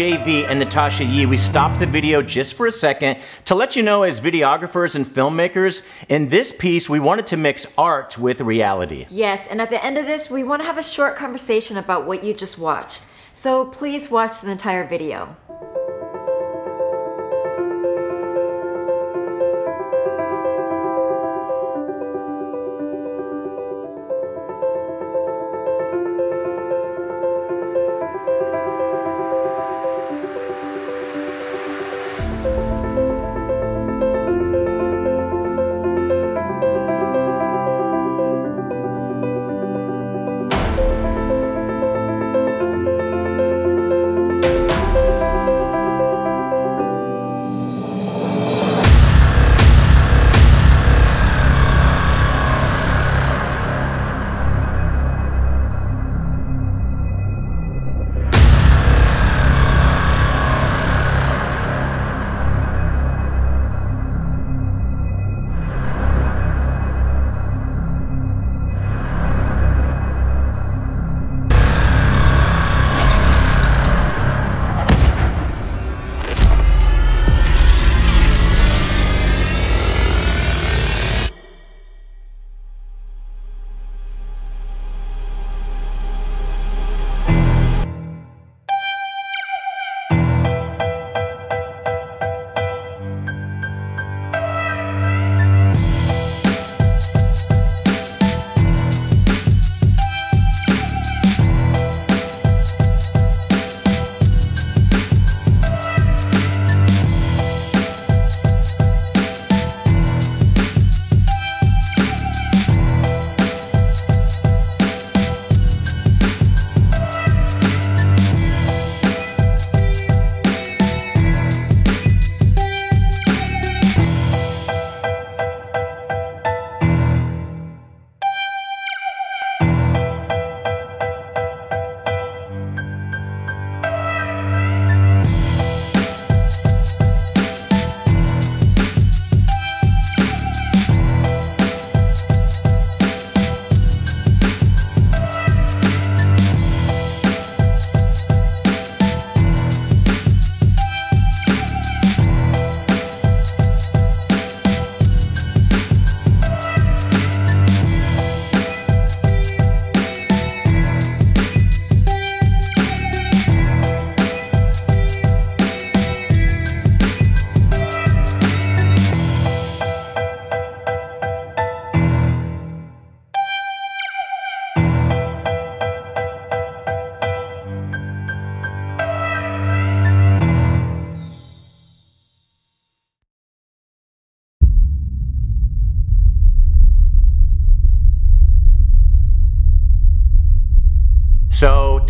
JV and Natasha Yi, we stopped the video just for a second to let you know as videographers and filmmakers, in this piece we wanted to mix art with reality. Yes, and at the end of this, we want to have a short conversation about what you just watched. So please watch the entire video.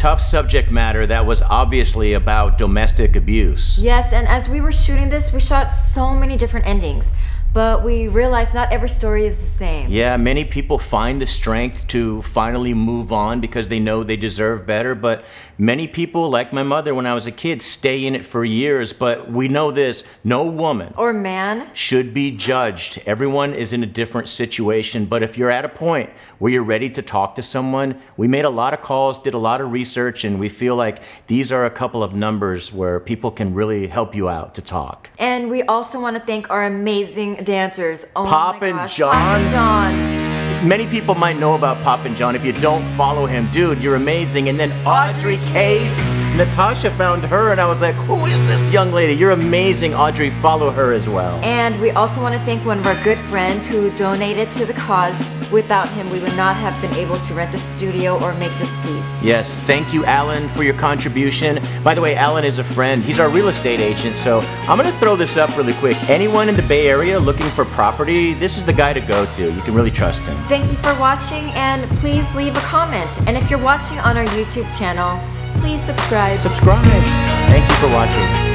Tough subject matter that was obviously about domestic abuse. Yes, and as we were shooting this, we shot so many different endings. But we realized not every story is the same. Yeah, many people find the strength to finally move on because they know they deserve better. But many people, like my mother when I was a kid, stay in it for years. But we know this no woman or man should be judged. Everyone is in a different situation. But if you're at a point where you're ready to talk to someone, we made a lot of calls, did a lot of research, and we feel like these are a couple of numbers where people can really help you out to talk. And we also want to thank our amazing dancers. Oh Poppin. John. Poppin John. Many people might know about Poppin John. If you don't follow him, dude, you're amazing. And then Audrey Case. Natasha found her, and I was like, who is this young lady? You're amazing, Audrey. Follow her as well. And we also want to thank one of our good friends who donated to the cause. Without him, we would not have been able to rent the studio or make this piece. Yes, thank you, Alan, for your contribution. By the way, Alan is a friend. He's our real estate agent, so I'm going to throw this up really quick. Anyone in the Bay Area looking for property, this is the guy to go to. You can really trust him. Thank you for watching, and please leave a comment. And if you're watching on our YouTube channel, please subscribe. Subscribe. Thank you for watching.